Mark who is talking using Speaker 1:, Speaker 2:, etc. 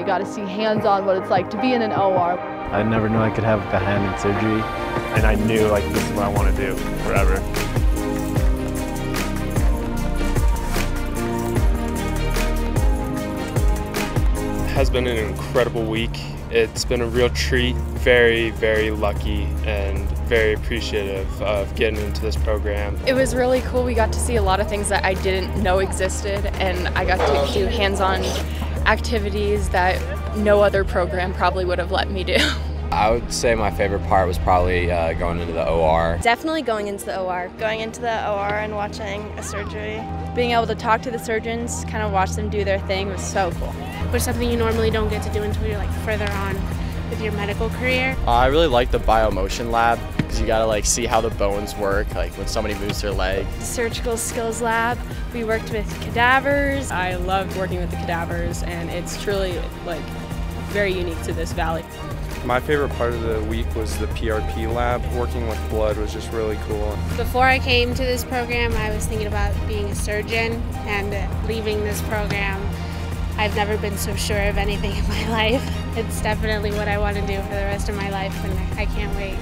Speaker 1: We got to see hands-on what it's like to be in an OR.
Speaker 2: I never knew I could have a hand in surgery.
Speaker 3: And I knew like this is what I want to do forever. It has been an incredible week. It's been a real treat, very, very lucky and very appreciative of getting into this program.
Speaker 4: It was really cool. We got to see a lot of things that I didn't know existed and I got to do hands-on activities that no other program probably would have let me do.
Speaker 5: I would say my favorite part was probably uh, going into the OR.
Speaker 6: Definitely going into the OR. Going into the OR and watching a surgery.
Speaker 7: Being able to talk to the surgeons, kind of watch them do their thing was so cool.
Speaker 8: Which something you normally don't get to do until you're like further on with your medical career.
Speaker 9: Uh, I really like the biomotion lab because you gotta like see how the bones work, like when somebody moves their leg.
Speaker 6: Surgical skills lab, we worked with cadavers.
Speaker 10: I loved working with the cadavers and it's truly like very unique to this valley.
Speaker 3: My favorite part of the week was the PRP lab. Working with blood was just really cool.
Speaker 8: Before I came to this program, I was thinking about being a surgeon and leaving this program. I've never been so sure of anything in my life. It's definitely what I want to do for the rest of my life and I can't wait.